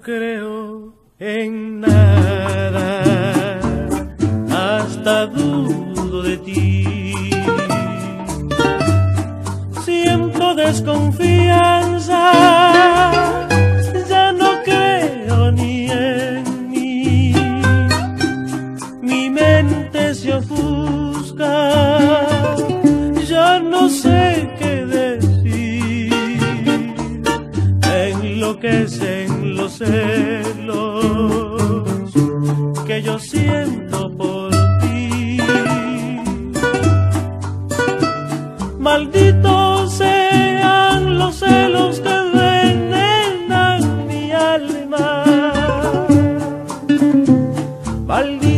creo en nada, hasta dudo de ti. Siento desconfianza Enloquecen los celos que yo siento por ti. Malditos sean los celos que envenenan mi alma. Maldita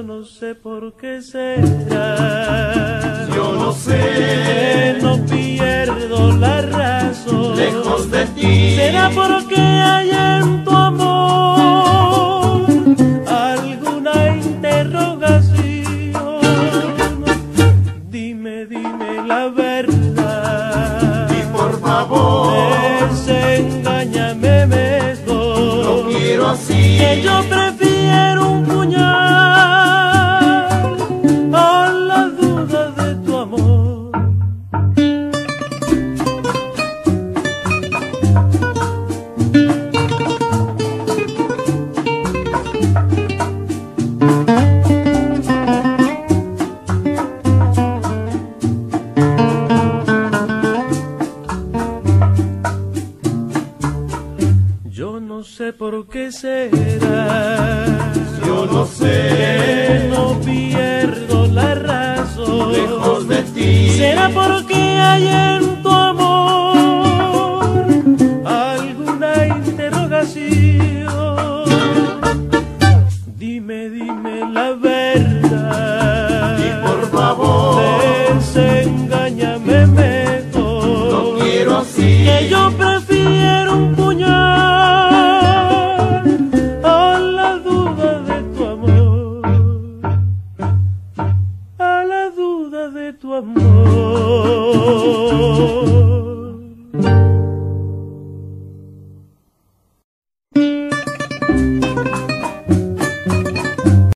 Yo no sé por qué será. Yo no sé. Que no pierdo la razón. Lejos de ti. Será porque hay en tu amor alguna interrogación. Dime, dime la verdad. Y por favor, Desengáñame mejor. no quiero así. Que yo prefiero no sé por qué será. Yo no Que sé. no pierdo la razón. Lejos de ti. Será porque de tu amor.